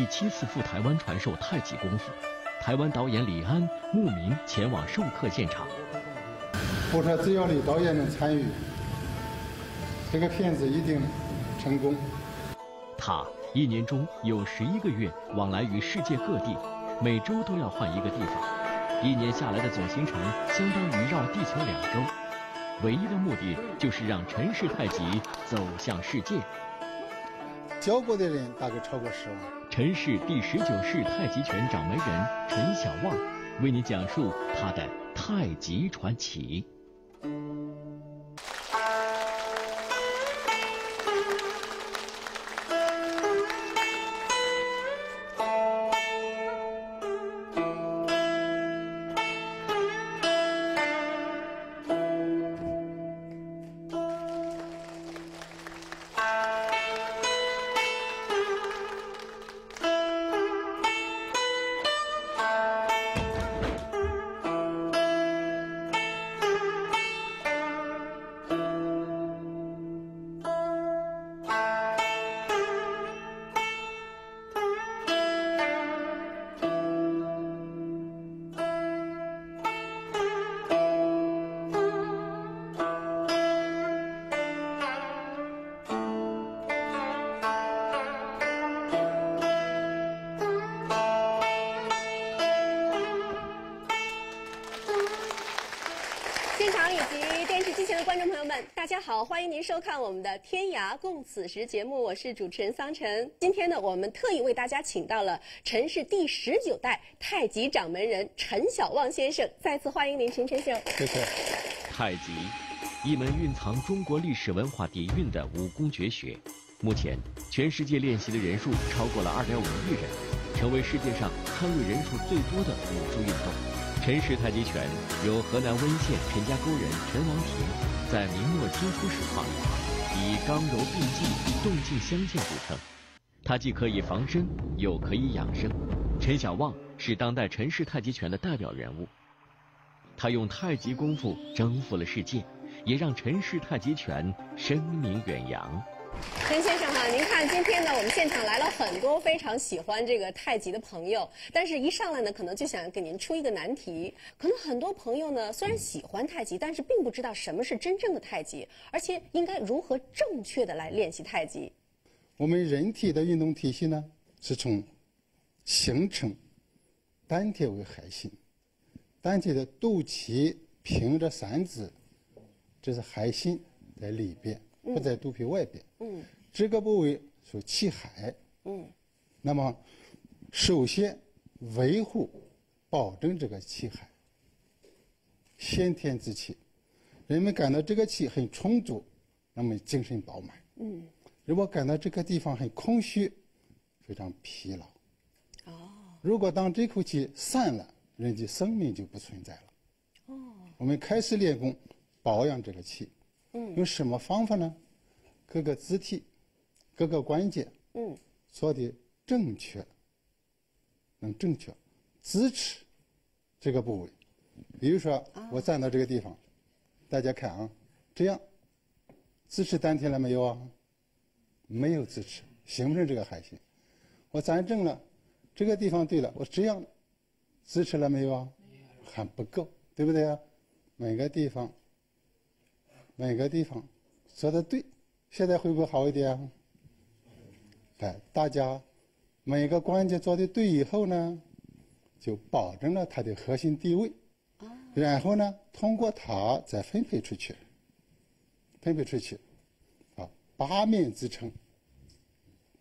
第七次赴台湾传授太极功夫。台湾导演李安慕名前往授课现场。我说，只要李导演能参与，这个片子一定成功。他一年中有十一个月往来于世界各地，每周都要换一个地方，一年下来的总行程相当于绕地球两周。唯一的目的就是让陈氏太极走向世界。教过的人大概超过十万。陈氏第十九世太极拳掌门人陈小旺为你讲述他的太极传奇。收看我们的《天涯共此时》节目，我是主持人桑晨。今天呢，我们特意为大家请到了陈氏第十九代太极掌门人陈小旺先生，再次欢迎您，陈先生。谢谢。太极，一门蕴藏中国历史文化底蕴的武功绝学，目前全世界练习的人数超过了二点五亿人，成为世界上参与人数最多的武术运动。陈氏太极拳由河南温县陈家沟人陈王庭在明末清初时创立，以刚柔并济、动静相间著称。它既可以防身，又可以养生。陈小旺是当代陈氏太极拳的代表人物，他用太极功夫征服了世界，也让陈氏太极拳声名远扬。陈先生哈，您看今天呢，我们现场来了很多非常喜欢这个太极的朋友，但是一上来呢，可能就想给您出一个难题。可能很多朋友呢，虽然喜欢太极，但是并不知道什么是真正的太极，而且应该如何正确的来练习太极。我们人体的运动体系呢，是从形成丹田为核心，丹田的肚脐平着三指，这是核心在里边。不在肚皮外边，嗯，这个部位属气海，嗯，那么首先维护、保证这个气海，先天之气，人们感到这个气很充足，那么精神饱满，嗯，如果感到这个地方很空虚，非常疲劳，哦，如果当这口气散了，人的生命就不存在了，哦，我们开始练功，保养这个气。嗯，用什么方法呢？各个肢体、各个关节，嗯，做的正确，能正确支持这个部位。比如说，我站到这个地方，大家看啊，这样支持丹田了没有啊？没有支持，形不成这个海心。我站正了，这个地方对了，我这样支持了没有啊？还不够，对不对啊？每个地方。每个地方做的对，现在会不会好一点？哎，大家每个关节做的对以后呢，就保证了它的核心地位。然后呢，通过它再分配出去，分配出去，啊，八面支撑，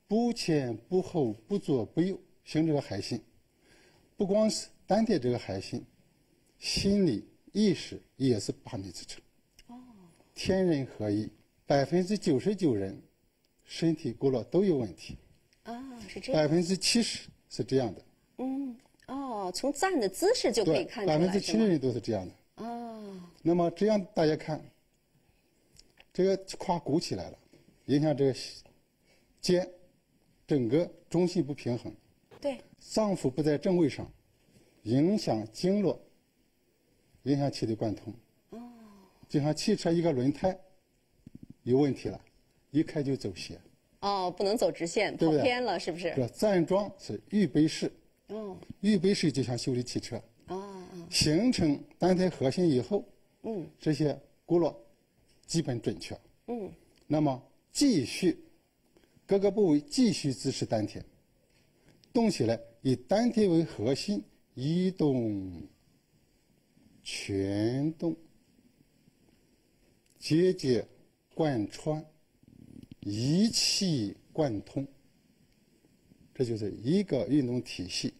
不前不后，不左不右，形成这个海心。不光是丹田这个海心，心理意识也是八面支撑。天人合一，百分之九十九人身体骨骼都有问题。啊，是这样。百分之七十是这样的。嗯，哦，从站的姿势就可以看出来。百分之七十人都是这样的。啊。那么这样大家看，这个胯鼓起来了，影响这个肩，整个中心不平衡。对。脏腑不在正位上，影响经络，影响气的贯通。就像汽车一个轮胎有问题了，一开就走斜，哦，不能走直线，跑对不对？偏了，是不是？这站桩是预备式，哦，预备式就像修理汽车，哦哦，形成单腿核心以后，嗯。这些轱辘基本准确。嗯，那么继续各个部位继续支持丹田，动起来，以丹田为核心移动、全动、节节贯穿、一气贯通，这就是一个运动体系。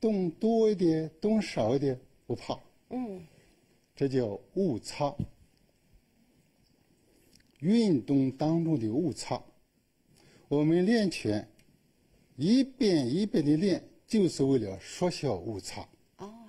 动多一点，动少一点不怕，嗯，这叫误差。运动当中的误差，我们练拳一遍一遍的练，就是为了缩小误差。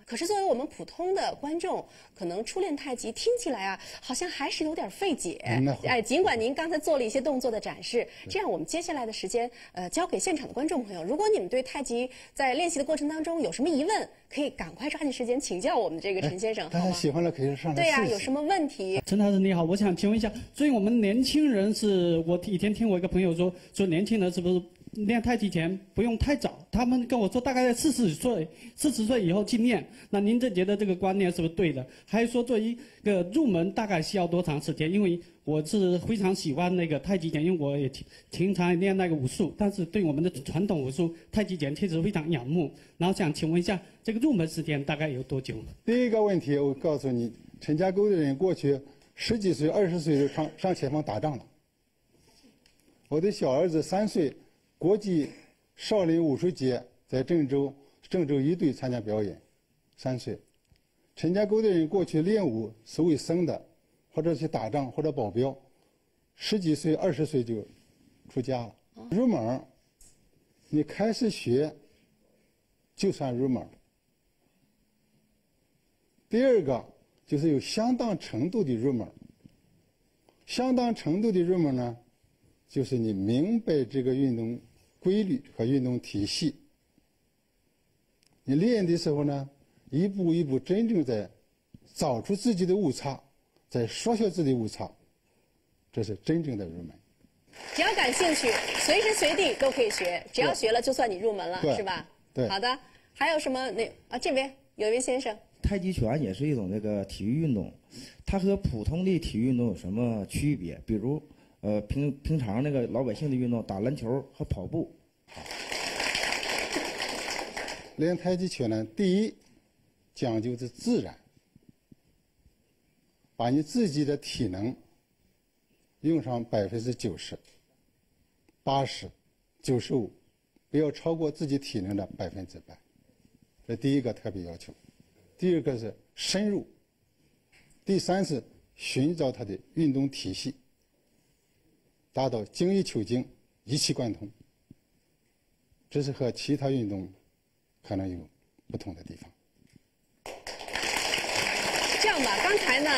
哦，可是作为我们普通的观众，可能初练太极听起来啊，好像还是有点费解。哎，尽管您刚才做了一些动作的展示，这样我们接下来的时间，呃，交给现场的观众朋友。如果你们对太极在练习的过程当中有什么疑问，可以赶快抓紧时间请教我们这个陈先生，好吗？大家喜欢了可以上来对呀。有什么问题？陈老师你好，我想请问一下，所以我们年轻人是，我以前听我一个朋友说，说年轻人是不是练太极拳不用太早？他们跟我说大概在四十岁、四十岁以后去练。那您这觉得这个观念是不是对的？还是说做一个入门大概需要多长时间？因为我是非常喜欢那个太极拳，因为我也挺经常练那个武术，但是对我们的传统武术太极拳确实非常仰慕。然后想请问一下，这个入门时间大概有多久？第一个问题，我告诉你，陈家沟的人过去十几岁、二十岁就上上前方打仗了。我的小儿子三岁，国际少林武术节在郑州郑州一队参加表演，三岁。陈家沟的人过去练武是为生的，或者去打仗或者保镖，十几岁、二十岁就出家了。入门，你开始学就算入门。第二个就是有相当程度的入门，相当程度的入门呢，就是你明白这个运动规律和运动体系。你练的时候呢，一步一步真正在找出自己的误差，在缩小自己的误差，这是真正的入门。只要感兴趣，随时随地都可以学，只要学了就算你入门了，是吧？对好的，还有什么那啊？这边有一位先生，太极拳也是一种这个体育运动，它和普通的体育运动有什么区别？比如，呃，平平常那个老百姓的运动，打篮球和跑步，练太极拳呢，第一讲究是自然，把你自己的体能用上百分之九十、八十、九十五，不要超过自己体能的百分之百。这第一个特别要求。第二个是深入，第三是寻找它的运动体系，达到精益求精、一气贯通。这是和其他运动可能有不同的地方。这样吧，刚才呢，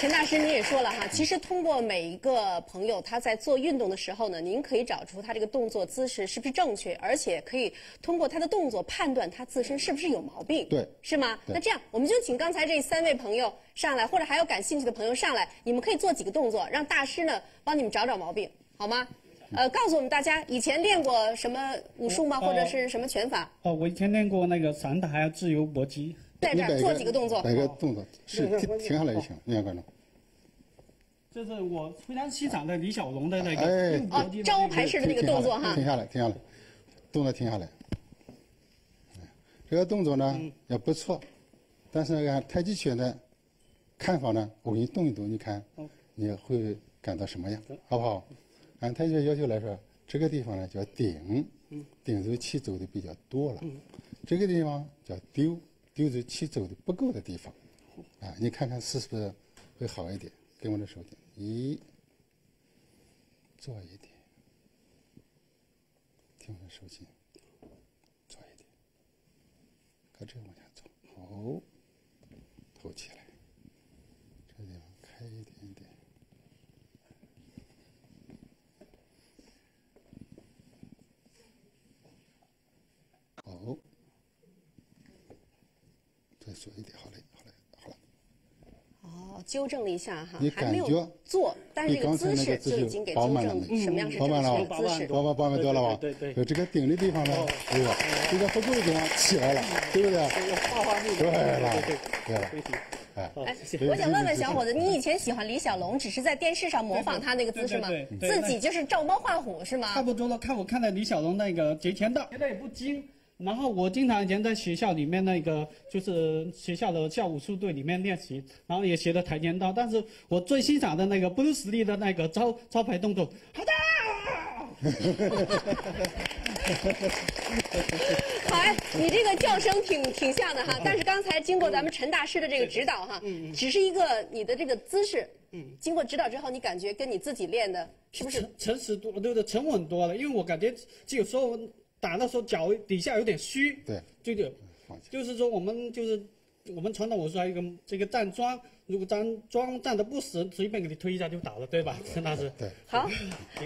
陈大师您也说了哈，其实通过每一个朋友他在做运动的时候呢，您可以找出他这个动作姿势是不是正确，而且可以通过他的动作判断他自身是不是有毛病，对是吗？那这样，我们就请刚才这三位朋友上来，或者还有感兴趣的朋友上来，你们可以做几个动作，让大师呢帮你们找找毛病，好吗？呃，告诉我们大家以前练过什么武术吗？呃或者是什么拳法？哦，我以前练过那个散打还有自由搏击。在这儿做你摆个几个动作。摆个动作是停停下来就行，两个人。这是我非常欣赏的李小龙的那个哎招牌式的那个动作哈停下来，停下来，动作停下来。这个动作呢也不错，但是按太极拳的看法呢，我给你动一动，你看你会感到什么样，好不好？按太极拳要求来说，这个地方呢叫顶，顶住气走的比较多了，这个地方叫丢，就是气走的不够的地方，啊，你看看是不是会好一点？跟我的手点，一，做一点，听我的手劲，做一点，搁这往下走，好，头起来，这地方开一点点。好，再说一点，好嘞，好嘞，好了。哦，纠正了一下哈你，还没有做，但是这个姿势就已经给纠正了什么样是正饱满了吧确的姿势。饱满饱满多了吧？对对对有这个顶的地方呢，对吧？这个不够的地方起来了，对不对？画画对了对对对了对对哎，我想问问小伙子，你以前喜欢李小龙，只是在电视上模仿他那个姿势吗对对？对对自己就是照猫画虎是吗差？不多了，看我看了李小龙那个《截拳道》，觉得也不精。然后我经常以前在学校里面那个就是学校的校武术队里面练习，然后也学的跆拳道。但是我最欣赏的那个布鲁斯利的那个招招牌动作，好的。好哎，你这个叫声挺挺像的哈，但是刚才经过咱们陈大师的这个指导哈，只是一个你的这个姿势，经过指导之后，你感觉跟你自己练的是不是诚诚实多，对不对？沉稳多了，因为我感觉就有时候打的时候脚底下有点虚，对，就有就是说我们就是我们传统武术还有一个这个站桩，如果站桩站的不实，随便给你推一下就倒了，对吧？陈老师。对，好？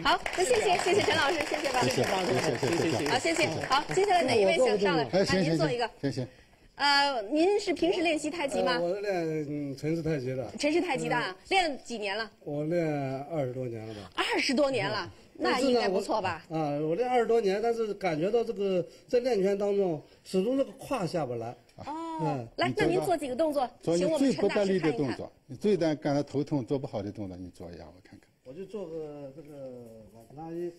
好，那谢谢谢谢陈老师，谢谢吧。谢谢谢谢谢谢好，谢谢。好，接下来哪一位想上来？哎，啊，行行您做一个行。行行，呃，您是平时练习太极吗？呃我练嗯城市太极的，陈氏太极的啊，练了几年了？我练二十多年了吧。二十多年了，那应该不错吧？啊，我练二十多年，但是感觉到这个在练拳当中，始终这个胯下不来。哦，来那您做几个动作，做你请我们陈大最不得师看一看。力的动作，你最让感到头痛、做不好的动作，你做一下，我看看。我就做个这个拉拉一，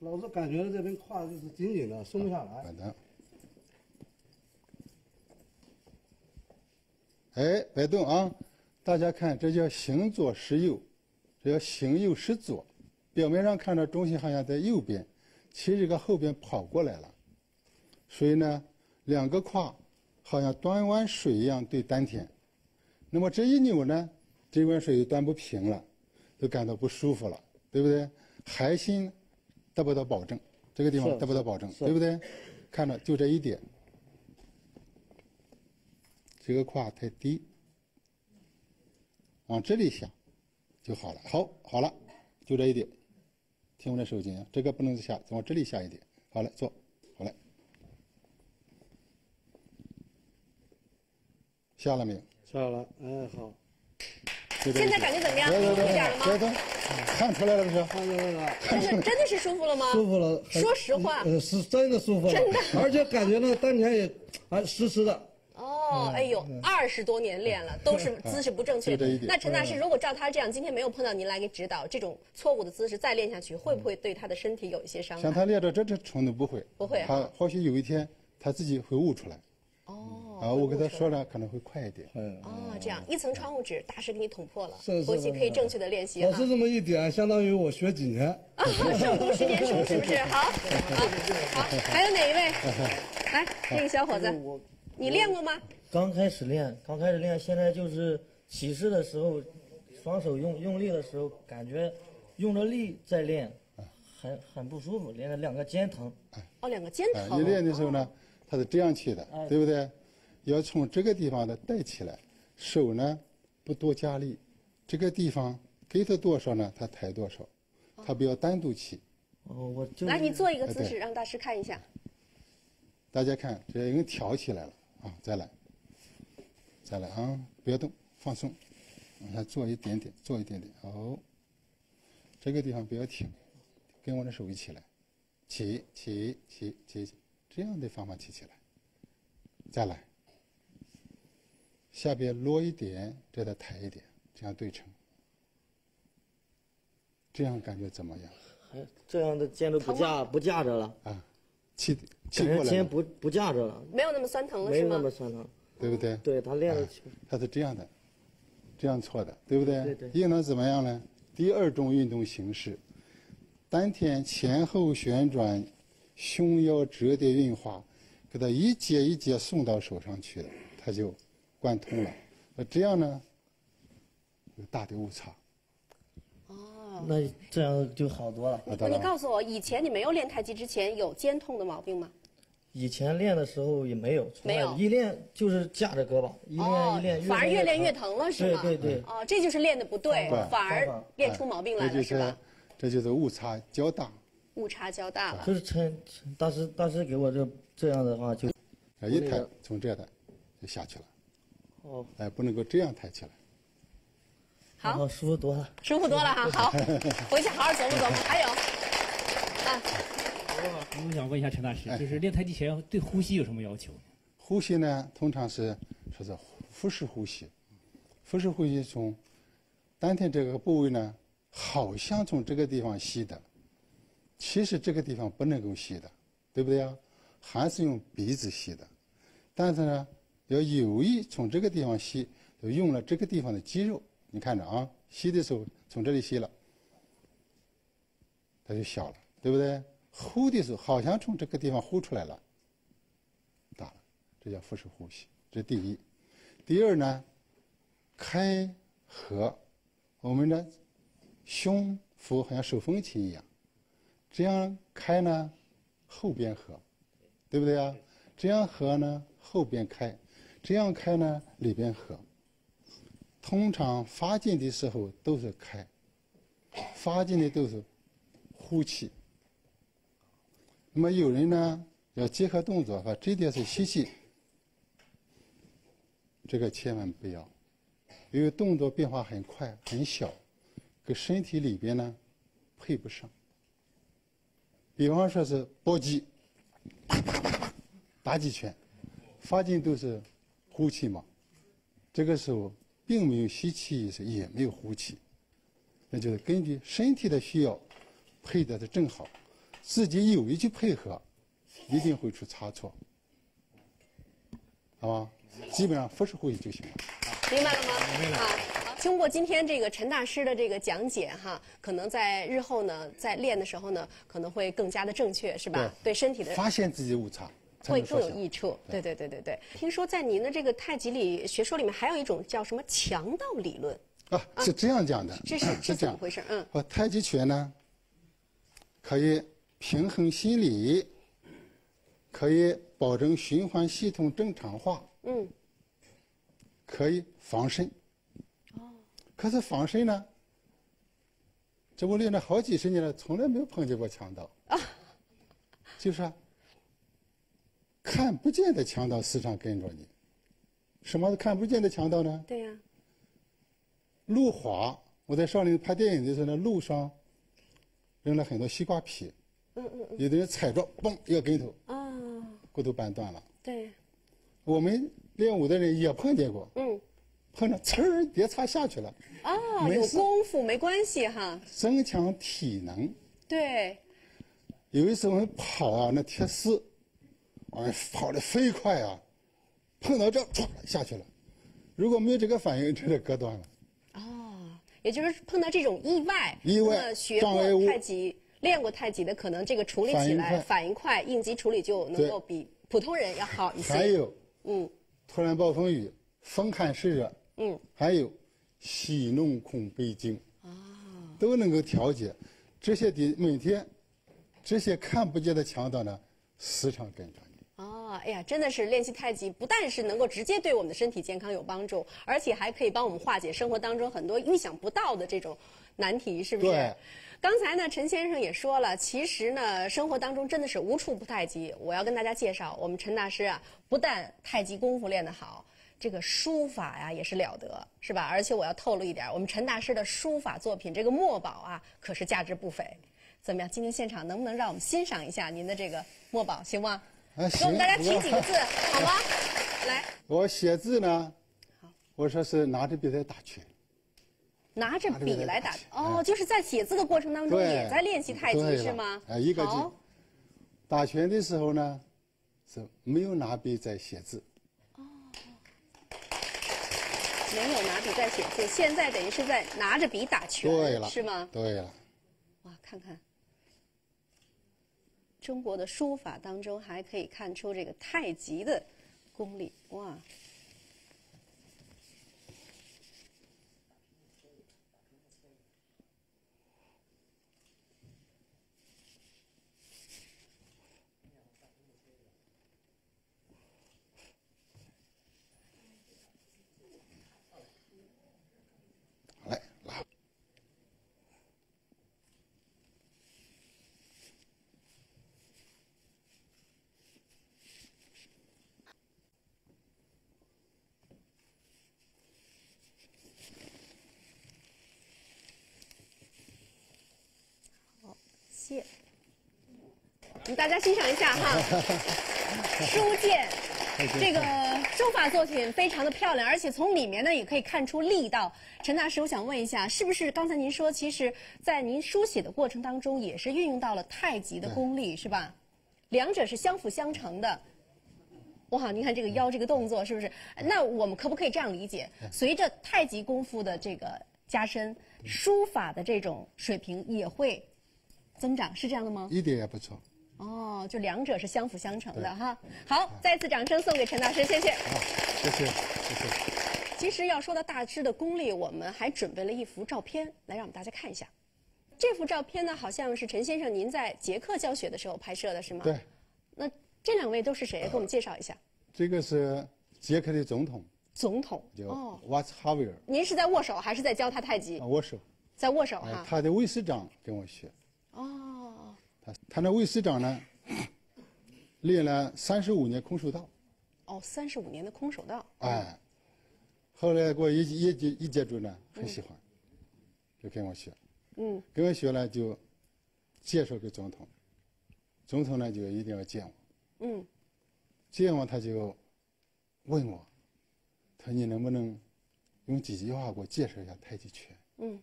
老是感觉这边胯就是紧紧的，松不下来。好的。哎，别动啊！大家看，这叫行左实右，这叫行右实左。表面上看着中心好像在右边，其实这个后边跑过来了。所以呢，两个胯好像端碗水一样对丹田。那么这一扭呢，这碗水就端不平了，就感到不舒服了，对不对？核心得不到保证，这个地方得不到保证，对不对？看着就这一点，这个胯太低，往这里下就好了。好，好了，就这一点，听我的手劲啊，这个不能下，往这里下一点。好了，坐，好了，下了没有？下了，哎，好，现在感觉怎么样？有点了吗？别动，看出来了不是？看见了吧？真的真的是舒服了吗？舒服了。说实话呃，是真的舒服了，而且感觉呢丹田也啊实实的。哦，哎呦，二十多年练了，都是姿势不正确那陈大师，如果照他这样，今天没有碰到您来给指导，这种错误的姿势再练下去，会不会对他的身体有一些伤害？像他练到这这程度不会，不会他或许有一天他自己会悟出来。哦，啊，我跟他说了，可能会快一点。嗯，哦，这样一层窗户纸，大师给你捅破了是，是回去可以正确的练习哈老师。这么一点，相当于我学几年。啊，胜读十年书是不是？好，好，好，还有哪一位？来，那个小伙子，你练过吗？刚开始练，刚开始练，现在就是起势的时候，双手用用力的时候，感觉用着力在练，很很不舒服，练了两个肩疼。哦，两个肩啊，疼。你练的时候呢，它是这样起的，哎对不对？要从这个地方呢带起来，手呢不多加力，这个地方给它多少呢，它抬多少，它不要单独起。哦，我就来，你做一个姿哎势，让大师看一下。大家看，这已经挑起来了啊！再来，再来啊！不要动，放松，往下做一点点，做一点点。哦，这个地方不要停，跟我的手一起来，起起起起起，这样的方法起起来。再来，下边落一点，再再抬一点，这样对称。这样感觉怎么样还 这样的肩都不架不架着了，啊？气气感觉肩过来肩，不不架着了，没有那么酸疼了是吗没有那么？酸疼。对不对？对他练的它是这样的，这样错的，对不对？对对应当怎么样呢？第二种运动形式，丹田前后旋转，胸腰折叠运化，给它一节一节送到手上去了，它就贯通了。那这样呢，有大的误差。哦那这样就好多了。你告诉我，以前你没有练太极之前有肩痛的毛病吗？以前练的时候也没有，没有一练就是架着胳膊，一练一练，反而越练越疼。了是吗？对对对哦，这就是练的不对，反而练出毛病来这就是吧？这就是误差较大。误差较大了。就是陈大师大师给我这这样的话就啊，一抬从这的就下去了，哦哎，不能够这样抬起来，好，好，舒服多了。舒服多了哈。好，回去好好琢磨琢磨。还有，啊，我想问一下陈大师，就是练太极拳对呼吸有什么要求？呼吸呢，通常是说是腹式呼吸，腹式呼吸从丹田这个部位呢，好像从这个地方吸的，其实这个地方不能够吸的，对不对啊？还是用鼻子吸的，但是呢，要有意从这个地方吸，就用了这个地方的肌肉。你看着啊，吸的时候从这里吸了，它就小了，对不对？呼的时候好像从这个地方呼出来了，大了，这叫腹式呼吸，这第一。第二呢，开合，我们的胸腹好像手风琴一样，这样开呢，后边合，对不对啊？这样合呢，后边开，这样开呢，里边合。通常发劲的时候都是开，发劲的都是呼气。那么有人呢要结合动作，把，这点是吸气，这个千万不要，因为动作变化很快很小，跟身体里边呢配不上。比方说是搏击，打几拳，发劲都是呼气嘛，这个时候并没有吸气意识，也没有呼气，那就是根据身体的需要配得的正好，自己有意去配合，一定会出差错，好吧？基本上复式呼吸就行了。明白了吗？明白了。好，经过今天这个陈大师的这个讲解哈，可能在日后呢，在练的时候呢，可能会更加的正确，是吧？对身体的发现自己误差，会更有益处。对对对对对。听说在您的这个太极里学说里面，还有一种叫什么强盗理论，啊，是这样讲的，这是是怎么回事？嗯，我太极拳呢，可以平衡心理，可以保证循环系统正常化，嗯，可以防身。可是防身呢，这我练了好几十年了，从来没有碰见过强盗。啊 就是啊，看不见的强盗时常跟着你。什么是看不见的强盗呢？对呀、路滑，我在少林拍电影的时候呢，路上扔了很多西瓜皮，嗯嗯有的人踩着，嘣一个跟头，嗯，啊，骨头板断了。对，我们练武的人也碰见过，嗯，碰着呲儿跌擦下去了，啊，有功夫没关系哈，增强体能。对，有一次我们跑啊，那铁丝，哎，跑得飞快啊，碰到这唰下去了，如果没有这个反应，真的割断了。哦，也就是碰到这种意外，意外学过太极、练过太极的，可能这个处理起来反应快应急处理就能够比普通人要好一些。还有嗯突然暴风雨，风寒湿热，嗯，还有喜怒恐悲惊啊，都能够调节。这些的每天，这些看不见的强盗呢，时常跟着你。哦，哎呀，真的是练习太极，不但是能够直接对我们的身体健康有帮助，而且还可以帮我们化解生活当中很多意想不到的这种难题，是不是？对。刚才呢，陈先生也说了，其实呢，生活当中真的是无处不太极。我要跟大家介绍，我们陈大师啊，不但太极功夫练得好，这个书法呀也是了得，是吧？而且我要透露一点，我们陈大师的书法作品这个墨宝啊，可是价值不菲。怎么样？今天现场能不能让我们欣赏一下您的这个墨宝，行吗？啊，给我们大家提几个字，好吗？来，我写字呢，我说是拿着笔在打拳。拿着笔来打哦，就是在写字的过程当中也在练习太极是吗？啊，一个。打拳的时候呢，是没有拿笔在写字。哦没有拿笔在写字，现在等于是在拿着笔打拳，对了，是吗？对了，哇，看看中国的书法当中还可以看出这个太极的功力，哇！来拉。谢。我们大家欣赏一下哈，书剑，这个书法作品非常的漂亮，而且从里面呢也可以看出力道。陈大师，我想问一下，是不是刚才您说，其实在您书写的过程当中，也是运用到了太极的功力，是吧？两者是相辅相成的。哇，您看这个腰这个动作是不是？那我们可不可以这样理解？随着太极功夫的这个加深，书法的这种水平也会增长，是这样的吗？一点也不错。哦，就两者是相辅相成的哈。好，再次掌声送给陈大师，谢谢。好，谢谢，谢谢。其实要说到大师的功力，我们还准备了一幅照片来让我们大家看一下。这幅照片呢，好像是陈先生您在捷克教学的时候拍摄的，是吗？对。那这两位都是谁？给我们介绍一下。这个是捷克的总统。总统。叫瓦茨哈维尔。您是在握手还是在教他太极？握手。在握手哈。他的卫士长跟我学。哦。他他那卫师长呢，练了三十五年空手道。哦，三十五年的空手道。哎。后来给我一一接一接触呢，很喜欢，就跟我学。嗯。跟我学了就介绍给总统，总统呢就一定要见我。嗯。见我他就问我，他说你能不能用几句话给我介绍一下太极拳？嗯。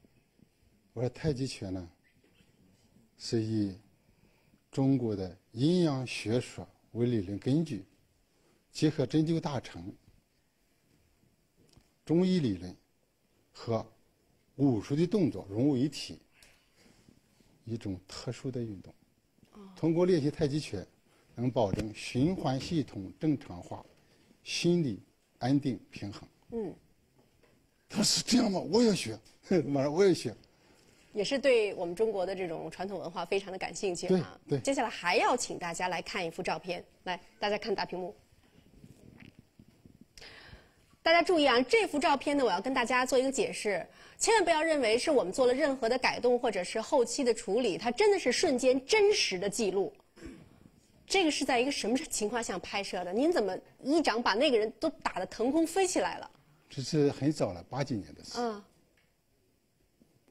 我说太极拳呢，是以中国的阴阳学说为理论根据，结合针灸大成、中医理论和武术的动作融为一体，一种特殊的运动。通过练习太极拳，能保证循环系统正常化，心理安定平衡。嗯。他是这样吗？我也学，马上我也学。也是对我们中国的这种传统文化非常的感兴趣啊！对，接下来还要请大家来看一幅照片，来，大家看大屏幕。大家注意啊，这幅照片呢，我要跟大家做一个解释，千万不要认为是我们做了任何的改动或者是后期的处理，它真的是瞬间真实的记录。这个是在一个什么情况下拍摄的？您怎么一掌把那个人都打得腾空飞起来了？这是很早了，八几年的事。嗯。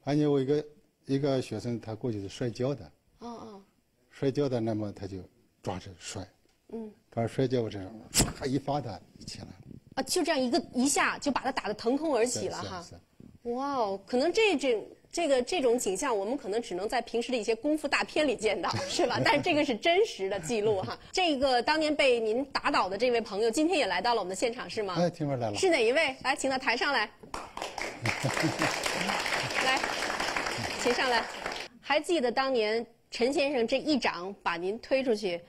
而且我一个一个学生，他过去是摔跤的。哦哦。摔跤的，那么他就抓着摔。嗯。抓着摔跤，我这样唰一发他起来了。啊，就这样一个一下就把他打得腾空而起了哈。哇哦，可能这种这个这种景象，我们可能只能在平时的一些功夫大片里见到，是吧？但是这个是真实的记录哈。这个当年被您打倒的这位朋友，今天也来到了我们的现场，是吗？哎，听说来了。是哪一位？来，请到台上来。来，请上来。还记得当年陈先生这一掌把您推出去，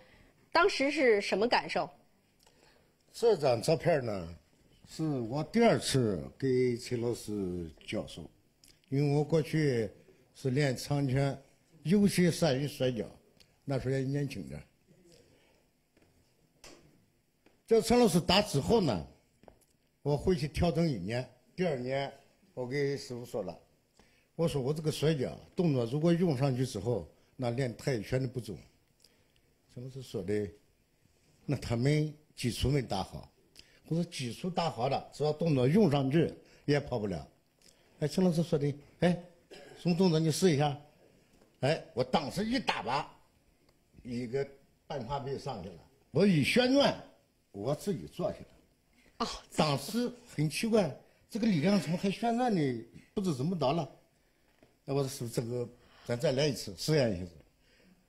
当时是什么感受？这张照片呢，是我第二次给陈老师教授，因为我过去是练长拳，尤其善于摔跤，那时候也年轻点。这陈老师打之后呢，我回去调整一年，第二年我给师傅说了。我说我这个摔跤动作如果用上去之后，那练太极拳的不中。陈老师说的，那他们基础没打好。我说基础打好了，只要动作用上去也跑不了。哎，陈老师说的，哎，什么动作你试一下。哎，我当时一打把，一个半趴背上去了。我一旋转，我自己坐下了。哦，当时很奇怪，这个力量怎么还旋转呢？不知怎么着了。那我说师傅，这个咱再来一次试验一下。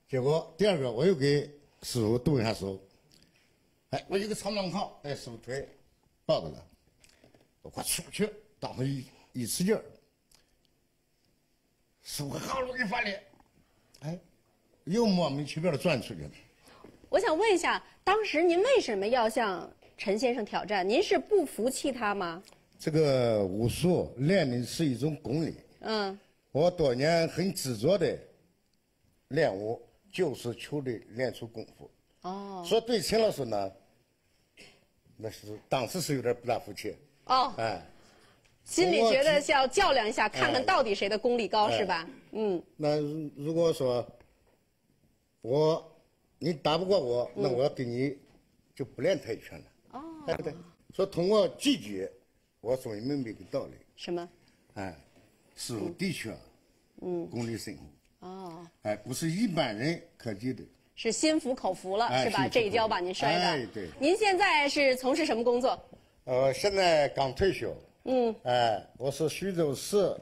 结果第二个我又给师傅动一下手，哎，我一个长短靠，哎，师傅腿抱着了，我快出去，当时一一使劲儿，师傅好了给发力，哎，又莫名其妙的转出去了。我想问一下，当时您为什么要向陈先生挑战？您是不服气他吗？这个武术练的是一种功力。嗯。我多年很执着的练武，就是求的练出功夫。哦。说对陈老师呢，那是当时是有点不大服气。哦。哎。心里觉得要较量一下，看看到底谁的功力高，是吧？嗯。那如果说我你打不过我，那我要跟你就不练太极拳了。哦。对不对？说通过几局，我终于明白个道理。什么？哎。是的确，嗯，功力深厚。哦，哎，不是一般人可及的。是心服口服了，是吧？这一跤把您摔的。哎对您现在是从事什么工作？呃，现在刚退休。嗯。哎，我是徐州市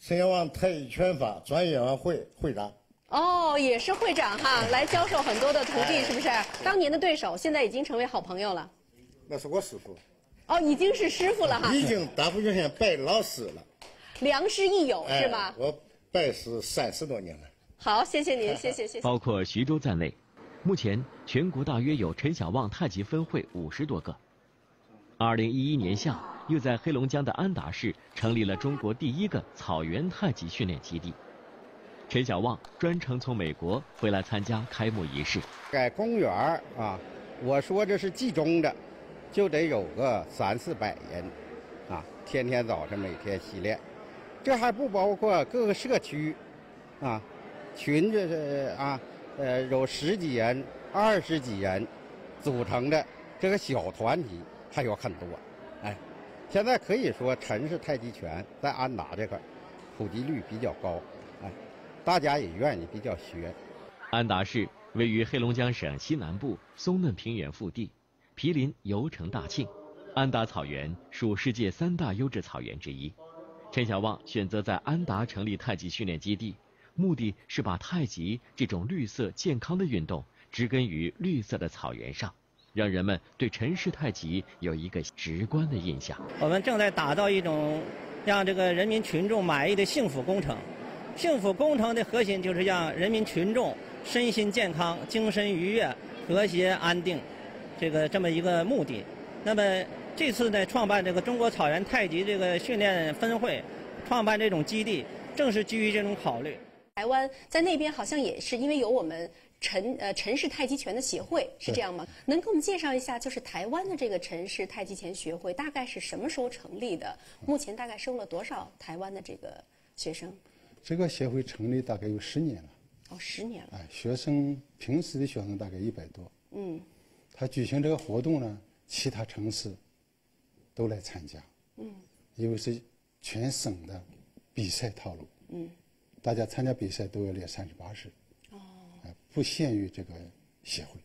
陈小旺太极拳法专业委员会会长。哦，也是会长哈，来教授很多的徒弟，哎是不是？当年的对手，现在已经成为好朋友了。那是我师傅，哦，已经是师傅了哈。已经大步云先拜老师了。良师益友是吗哎？我拜师三十多年了。好，谢谢您，谢谢谢谢。包括徐州在内，目前全国大约有陈小旺太极分会五十多个。二零一一年夏，又在黑龙江的安达市成立了中国第一个草原太极训练基地。陈小旺专程从美国回来参加开幕仪式。在公园儿啊，我说这是集中的，就得有个三四百人，啊，天天早晨每天习练，这还不包括各个社区，啊，群这是啊，呃，有十几人、二十几人组成的这个小团体还有很多，哎，现在可以说陈氏太极拳在安达这块普及率比较高，哎，大家也愿意比较学。安达市位于黑龙江省西南部松嫩平原腹地，毗邻油城大庆。安达草原属世界三大优质草原之一。陈小旺选择在安达成立太极训练基地，目的是把太极这种绿色健康的运动植根于绿色的草原上，让人们对陈氏太极有一个直观的印象。我们正在打造一种让这个人民群众满意的幸福工程。幸福工程的核心就是让人民群众身心健康、精神愉悦、和谐安定，这个这么一个目的。那么这次呢，创办这个中国草原太极这个训练分会，创办这种基地，正是基于这种考虑。台湾在那边好像也是因为有我们陈呃陈氏太极拳的协会，是这样吗？能给我们介绍一下，就是台湾的这个陈氏太极拳学会大概是什么时候成立的？目前大概收了多少台湾的这个学生？这个协会成立大概有十年了，哦，十年了。哎，学生平时的学生大概一百多。嗯他举行这个活动呢，其他城市都来参加，嗯因为是全省的比赛套路，嗯，大家参加比赛都要练三十八式，哦，哎，不限于这个协会。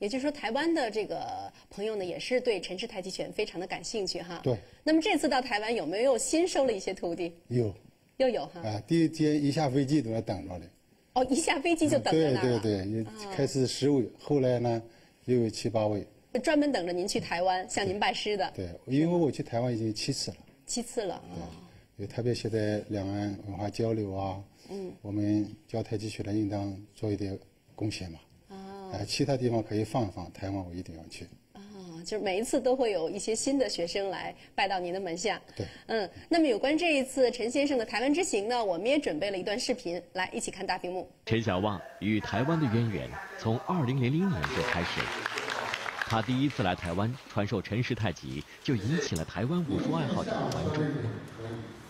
也就是说，台湾的这个朋友呢，也是对陈氏太极拳非常的感兴趣哈。对。那么这次到台湾有没有新收了一些徒弟？有又有哈。啊，第一天一下飞机都在等着嘞。哦，一下飞机就等着了。对对，也开始十位，后来呢又有七八位。专门等着您去台湾向您拜师的。对，因为我去台湾已经七次了。七次了。哦。也特别现在两岸文化交流啊，嗯。我们教太极拳的应当做一点贡献嘛。啊。哎，其他地方可以放一放，台湾我一定要去。啊，就是每一次都会有一些新的学生来拜到您的门下。对。嗯，那么有关这一次陈先生的台湾之行呢，我们也准备了一段视频，来一起看大屏幕。陈小旺与台湾的渊源从2000年就开始了。他第一次来台湾传授陈氏太极，就引起了台湾武术爱好者的关注。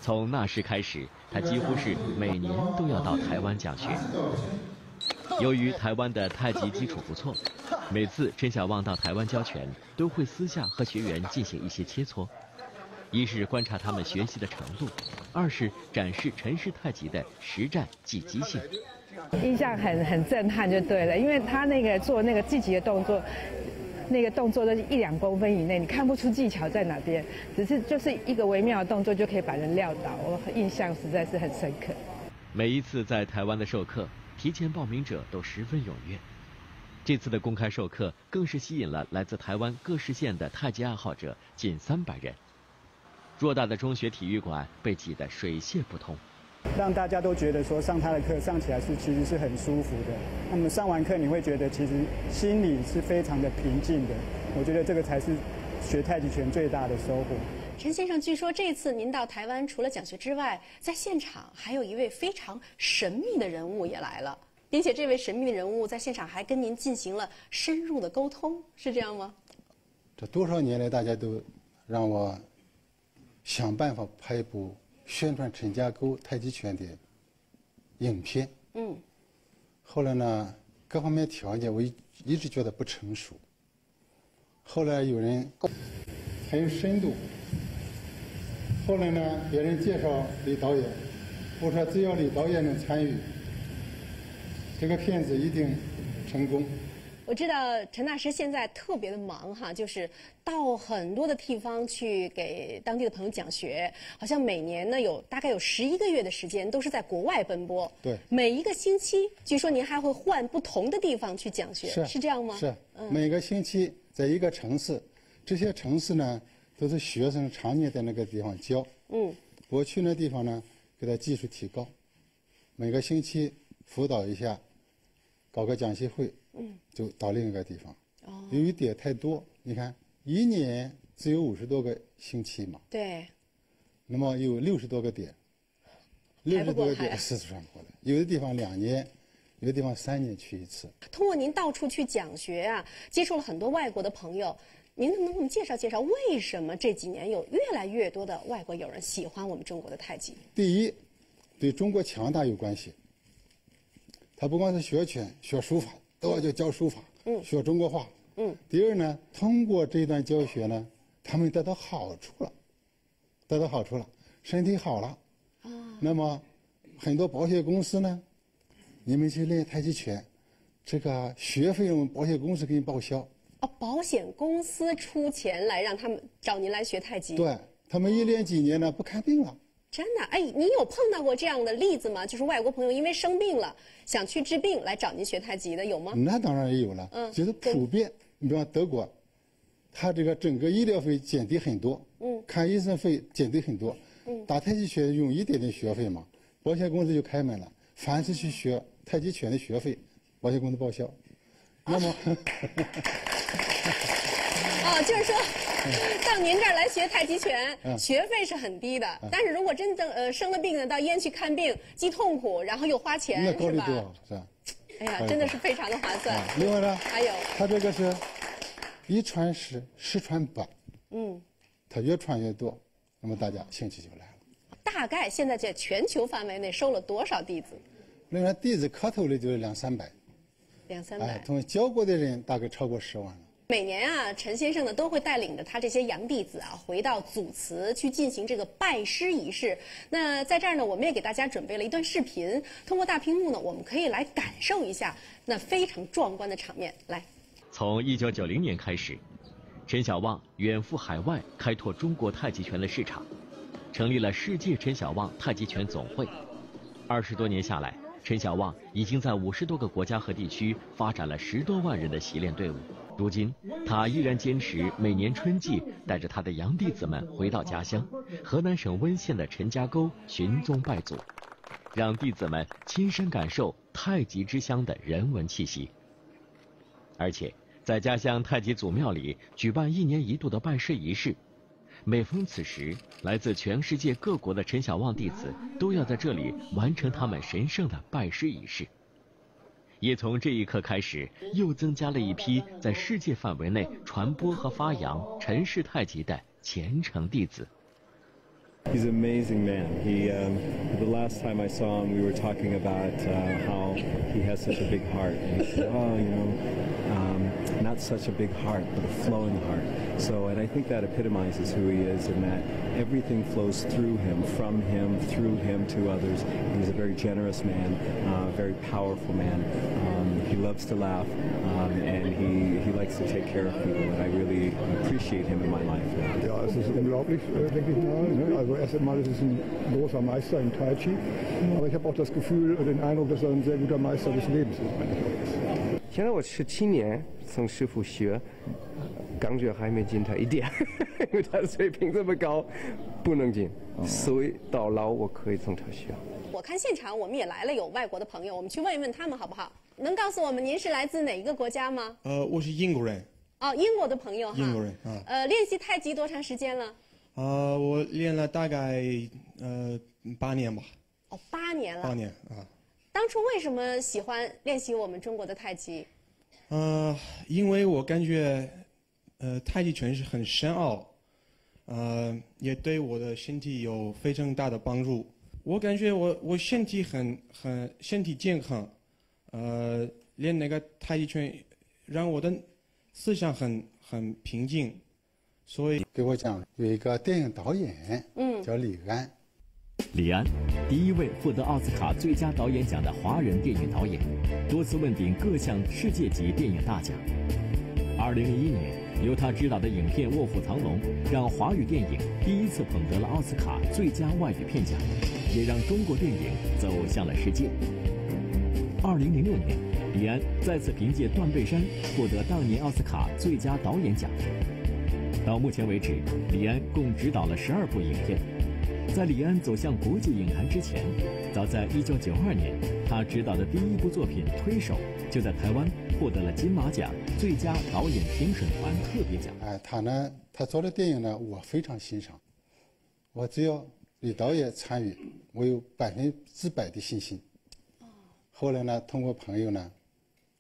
从那时开始，他几乎是每年都要到台湾讲学。由于台湾的太极基础不错，每次陈小旺到台湾教拳，都会私下和学员进行一些切磋，一是观察他们学习的程度，二是展示陈氏太极的实战技击性。印象很很震撼就对了，因为他那个做那个积极的动作，那个动作都是一两公分以内，你看不出技巧在哪边，只是就是一个微妙的动作就可以把人撂倒，我印象实在是很深刻。每一次在台湾的授课，提前报名者都十分踊跃。这次的公开授课更是吸引了来自台湾各市县的太极爱好者近三百人。偌大的中学体育馆被挤得水泄不通。让大家都觉得说上他的课上起来是其实是很舒服的。那么上完课你会觉得其实心里是非常的平静的。我觉得这个才是学太极拳最大的收获。陈先生，据说这次您到台湾除了讲学之外，在现场还有一位非常神秘的人物也来了，并且这位神秘的人物在现场还跟您进行了深入的沟通，是这样吗？这多少年来，大家都让我想办法拍一部。宣传陈家沟太极拳的影片，嗯，后来呢，各方面条件我一一直觉得不成熟。后来有人很有深度，后来呢，别人介绍李导演，我说只要李导演能参与，这个片子一定成功。我知道陈大师现在特别的忙哈，就是到很多的地方去给当地的朋友讲学，好像每年呢有大概有十一个月的时间都是在国外奔波。对，每一个星期，据说您还会换不同的地方去讲学，是是这样吗？是，嗯，每个星期在一个城市，这些城市呢都是学生常年在那个地方教。嗯，我去那地方呢，给他技术提高，每个星期辅导一下，搞个讲习会。嗯，就到另一个地方。哦，由于点太多，你看一年只有五十多个星期嘛。对。那么有六十多个点，六十多个点是算不过来。有的地方两年，有的地方三年去一次。通过您到处去讲学啊，接触了很多外国的朋友，您能不能给我们介绍介绍，为什么这几年有越来越多的外国友人喜欢我们中国的太极？第一，对中国强大有关系。他不光是学拳、学书法。都要就教书法，嗯，学中国画，嗯。第二呢，通过这段教学呢，他们得到好处了，得到好处了，身体好了，啊。那么，很多保险公司呢，你们去练太极拳，这个学费用保险公司给你报销。哦，保险公司出钱来让他们找您来学太极。对他们一练几年呢，不看病了。真的？哎，你有碰到过这样的例子吗？就是外国朋友因为生病了，想去治病来找您学太极的，有吗？那当然也有了。嗯，就是普遍。你比方德国，他这个整个医疗费减低很多。嗯。看医生费减低很多。嗯。打太极拳用一点点学费嘛，保险公司就开门了。凡是去学太极拳的学费，保险公司报销。那么。哦，就是说。到您这儿来学太极拳，学费是很低的。但是如果真正呃生了病呢，到医院去看病，既痛苦，然后又花钱，是吧？是吧？哎呀，真的是非常的划算。另外呢，还有他这个是一传十，十传百。嗯，他越传越多，那么大家兴趣就来了。大概现在在全球范围内收了多少弟子？另外，弟子磕头的就是两三百。两三百。哎，同教过的人大概超过十万了。每年啊，陈先生呢都会带领着他这些洋弟子啊，回到祖祠去进行这个拜师仪式。那在这儿呢，我们也给大家准备了一段视频，通过大屏幕呢，我们可以来感受一下那非常壮观的场面。来，从一九九零年开始，陈小旺远赴海外开拓中国太极拳的市场，成立了世界陈小旺太极拳总会。二十多年下来，陈小旺已经在五十多个国家和地区发展了十多万人的习练队伍。如今，他依然坚持每年春季带着他的洋弟子们回到家乡河南省温县的陈家沟寻宗拜祖，让弟子们亲身感受太极之乡的人文气息。而且，在家乡太极祖庙里举办一年一度的拜师仪式，每逢此时，来自全世界各国的陈小旺弟子都要在这里完成他们神圣的拜师仪式。也从这一刻开始，又增加了一批在世界范围内传播和发扬陈氏太极的虔诚弟子。He's an amazing man. He, um, the last time I saw him, we were talking about uh, how he has such a big heart. And he said, "Oh, you know, um, not such a big heart, but a flowing heart." So, and I think that epitomizes who he is, in that everything flows through him, from him, through him to others. He's a very generous man, uh, very powerful man. Um, he loves to laugh, um, and he, he likes to take care of people, and I really appreciate him in my life. Ja, es ist unglaublich, denke ich mal. Also erst einmal ist es ein großer Meister im Tai Chi, aber ich habe auch das Gefühl, den Eindruck, dass er ein sehr guter Meister des Lebens ist. 现在我十七年从师傅学，感觉还没进他一点，因为他水平这么高，不能进。所以到老我可以从他学。我看现场我们也来了有外国的朋友，我们去问一问他们好不好？能告诉我们您是来自哪一个国家吗？呃，我是英国人。哦，英国的朋友哈。英国人啊。呃，练习太极多长时间了？呃，我练了大概呃八年吧。哦，八年了。八年啊。当初为什么喜欢练习我们中国的太极？呃，因为我感觉，呃，太极拳是很深奥，呃，也对我的身体有非常大的帮助。我感觉我我身体很很身体健康，呃，练那个太极拳，让我的思想很很平静。所以给我讲，有一个电影导演，嗯，叫李安，李安，第一位获得奥斯卡最佳导演奖的华人电影导演，多次问鼎各项世界级电影大奖。二零零一年，由他执导的影片《卧虎藏龙》让华语电影第一次捧得了奥斯卡最佳外语片奖，也让中国电影走向了世界。二零零六年，李安再次凭借《断背山》获得当年奥斯卡最佳导演奖。到目前为止，李安共执导了十二部影片。在李安走向国际影坛之前，早在1992年，他执导的第一部作品《推手》就在台湾获得了金马奖最佳导演评审团特别奖。哎，他呢，他做的电影呢，我非常欣赏。我只要李导演参与，我有百分之百的信心。后来呢，通过朋友呢，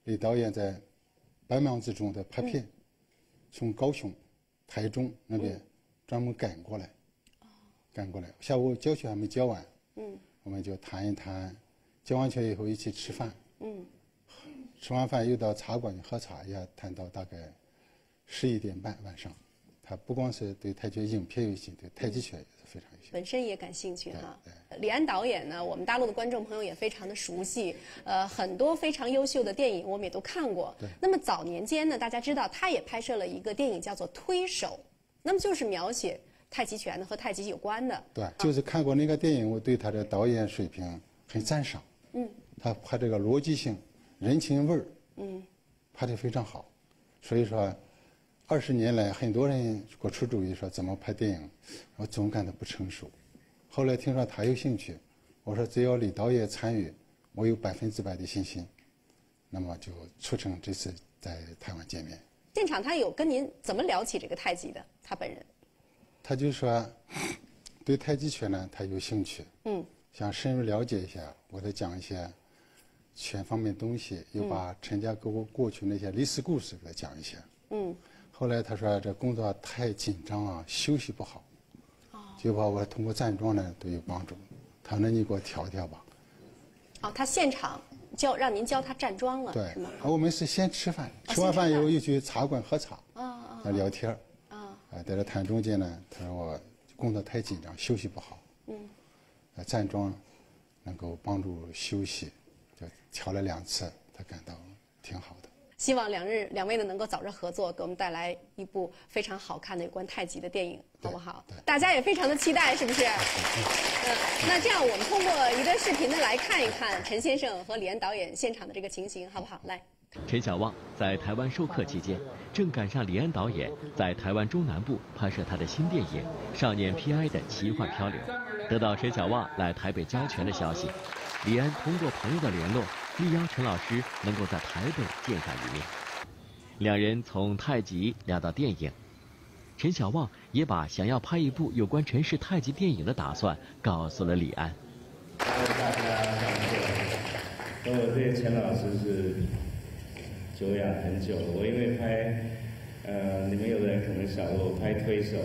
李导演在百忙之中的拍片，从高雄、台中那边专门赶过来。赶过来，下午教学还没教完，嗯，我们就谈一谈，教完学以后一起吃饭，嗯，吃完饭又到茶馆喝茶，也谈到大概十一点半晚上。他不光是对太极影片有兴趣，对太极拳也是非常有兴趣。本身也感兴趣哈。李安导演呢，我们大陆的观众朋友也非常的熟悉，呃，很多非常优秀的电影我们也都看过。对。那么早年间呢，大家知道他也拍摄了一个电影叫做《推手》，那么就是描写。太极拳的和太极有关的，对，就是看过那个电影，我对他的导演水平很赞赏。嗯，他拍这个逻辑性、人情味儿，嗯，拍的非常好。所以说，二十年来，很多人给我出主意说怎么拍电影，我总感到不成熟。后来听说他有兴趣，我说只要李导演参与，我有百分之百的信心，那么就促成这次在台湾见面。现场他有跟您怎么聊起这个太极的？他本人。他就说，对太极拳呢，他有兴趣，嗯，想深入了解一下。我再讲一些拳方面东西，又把陈家沟过去那些历史故事给他讲一些，嗯。后来他说这工作太紧张啊，休息不好，就把我通过站桩呢都有帮助。他说：“那你给我调调吧。”哦，他现场教让您教他站桩了，对吗？我们是先吃饭，吃完饭以后又去茶馆喝茶，啊啊，聊天儿。啊，在这谈中间呢，他说我工作太紧张，休息不好。嗯。啊，站桩能够帮助休息，就调了两次，他感到挺好的。希望两日两位呢能够早日合作，给我们带来一部非常好看的有关太极的电影，好不好？大家也非常的期待，是不是？嗯。那这样我们通过一段视频呢来看一看陈先生和李安导演现场的这个情形，好不好？来。陈小旺在台湾授课期间，正赶上李安导演在台湾中南部拍摄他的新电影《少年 P.I. 的奇幻漂流》。得到陈小旺来台北交拳的消息，李安通过朋友的联络，力邀陈老师能够在台北见上一面。两人从太极聊到电影，陈小旺也把想要拍一部有关陈氏太极电影的打算告诉了李安。大家我对陈老师是。久仰很久了，我因为拍，呃，你们有的人可能晓得我拍推手，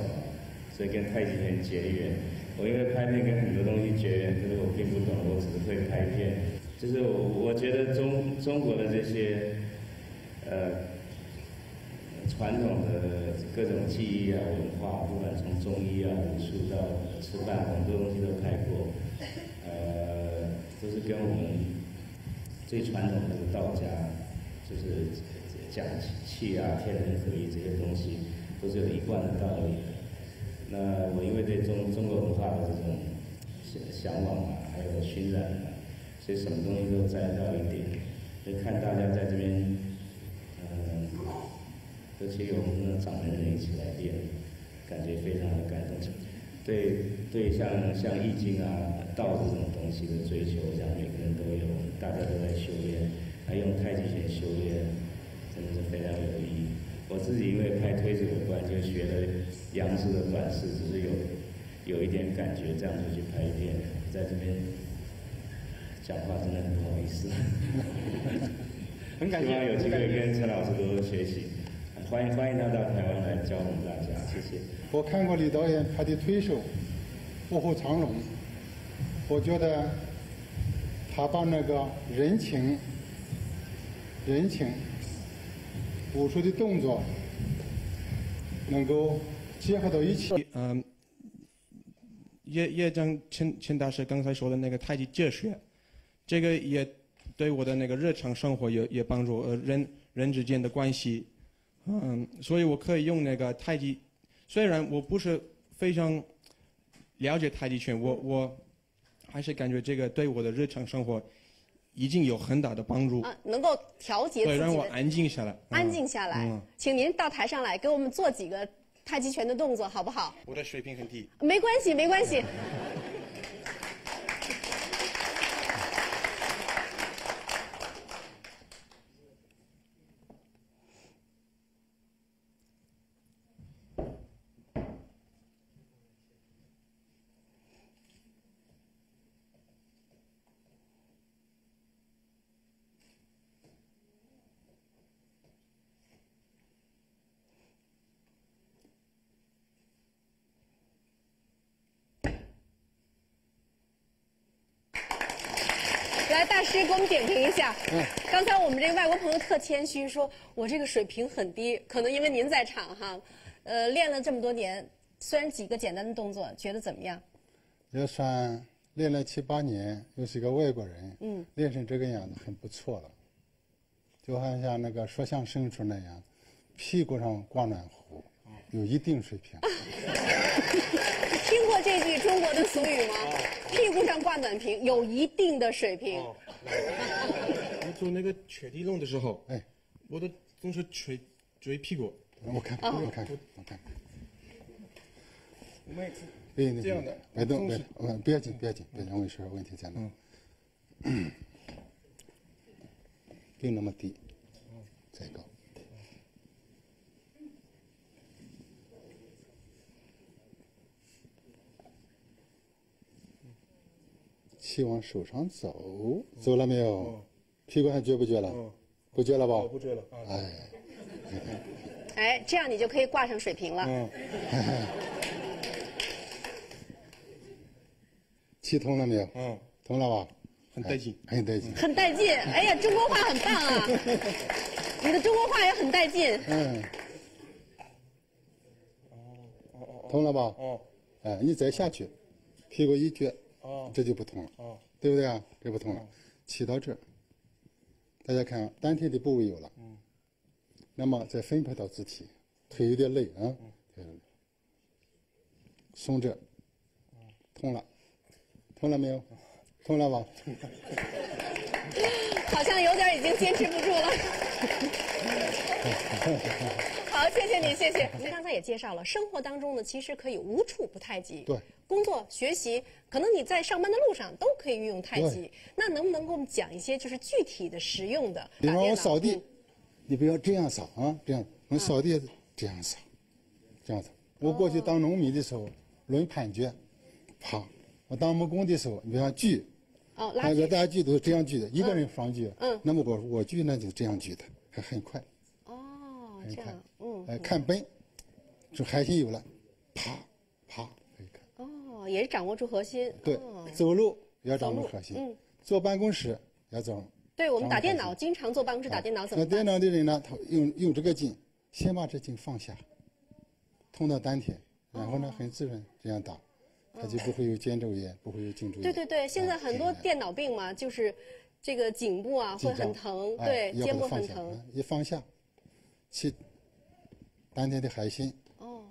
所以跟太极拳结缘。我因为拍片跟很多东西结缘，可是我并不懂，我只会拍片。就是我我觉得中中国的这些，呃，传统的各种技艺啊、文化，不管从中医啊、武术到吃饭，很多东西都拍过，呃，都是跟我们最传统的道家。就是讲气啊、天人合一这些东西，都是有一贯的道理的。那我因为对中中国文化的这种向向往啊，还有熏染啊，所以什么东西都沾到一点。就看大家在这边，嗯，尤其有我们的掌门人一起来练，感觉非常的感动。对对，像像易经啊、道这种东西的追求，像每个人都有，大家都在修炼。还用太极拳修炼，真的是非常有意义。我自己因为拍推手有关，就学了杨氏的管式，只是有有一点感觉，这样就去拍片。在这边讲话真的很不好意思，很感谢。希望有机会跟陈老师多多学习，欢迎欢迎他到台湾来教我们大家，谢谢。我看过李导演拍的推手《卧虎藏龙》，我觉得他把那个人情。人情、武术的动作能够结合到一起。嗯，也也像钱钱大师刚才说的那个太极哲学，这个也对我的那个日常生活有有帮助，呃，人人之间的关系，嗯，所以我可以用那个太极，虽然我不是非常了解太极拳，我我还是感觉这个对我的日常生活已经有很大的帮助，啊，能够调节自对，己让我安静下来，安静下来嗯，请您到台上来给我们做几个太极拳的动作，好不好？我的水平很低。没关系，没关系。来，大师给我们点评一下。嗯刚才我们这个外国朋友特谦虚，说我这个水平很低，可能因为您在场哈。呃，练了这么多年，虽然几个简单的动作，觉得怎么样？也算练了七八年，又是一个外国人，嗯，练成这个样子很不错了。就好像那个说相声出那样，屁股上挂暖壶，有一定水平。听过这句中国的俗语吗？屁股上挂暖瓶，有一定的水平。我做那个雪地龙的时候，哎，我的总是捶捶屁股。我看，哦我看，我看。我每次这样的别动，别嗯，不要紧，不要紧，别动，我跟你说问题在哪？嗯，别那么低，再高。气往手上走，走了没有？屁股还撅不撅了？不撅了吧？不撅了。哎，哎，这样你就可以挂上水平了。嗯，气通了没有？嗯，通了吧？很带劲，很带劲。很带劲。哎呀，中国话很棒啊！你的中国话也很带劲。嗯。通了吧？哦。哎，你再下去，屁股一撅，哦，这就不通了，哦，对不对啊？这不通了，起到这儿，大家看啊，丹田的部位有了，嗯，那么再分配到肢体，腿有点累啊，腿有点累。松着，通了，通了没有？通了吧？好像有点已经坚持不住了。好，谢谢你，谢谢。您刚才也介绍了，生活当中呢，其实可以无处不太极。对，工作、学习，可能你在上班的路上都可以运用太极对。那能不能给我们讲一些就是具体的、实用的？比方我扫地嗯，你不要这样扫啊，这样我扫地这样扫，这样扫。我过去当农民的时候，轮判决，啪；我当木工的时候，你比方锯，哦，拉那个锯。大家锯都是这样锯的，一个人双锯。嗯那么我我锯呢就这样锯的，还很快。哦，很快这样，嗯。哎，看奔，就核心有了，啪啪可以看。哦，也是掌握住核心。对哦，走路要掌握核心，嗯，坐办公室要掌握。对我们打电脑，经常坐办公室打电脑怎么那电？脑的人呢，他用用这个劲，先把这劲放下，通到丹田，然后呢，很自然这样打，他就不会有肩周炎，不会有颈椎炎。对对对，现在很多电脑病嘛，就是这个颈部啊会很疼，哎对，肩部很疼。嗯一放下，气丹田的海心，哦，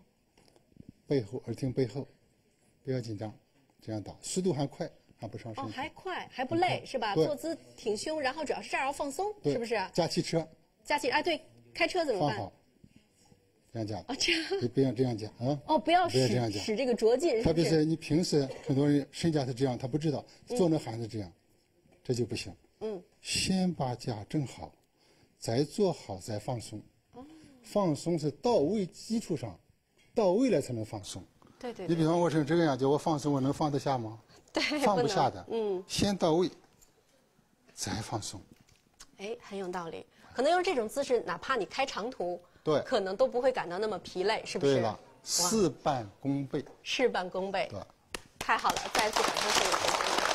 背后耳听背后，不要紧张，这样打，速度还快，还不伤身哦，还快还不累是吧？对坐姿挺胸，然后主要是这儿要放松，是不是？加汽车加汽哎，对，开车怎么办？放好，这样讲啊，这样。你不要这样讲啊！哦，不要不要这样加。使使这个拙劲？特别是你平时很多人身家是这样，他不知道嗯坐那还是这样，这就不行。嗯，先把家正好，再做好再放松。哦放松是到位基础上，到位了才能放松。对对对你比方我成这个样，子我放松，我能放得下吗？对，放不下的。嗯，先到位，再放松。哎，很有道理。可能用这种姿势，哪怕你开长途，对可能都不会感到那么疲累，是不是？对了，事半功倍。事半功倍。对。太好了，再次感谢谢谢先生。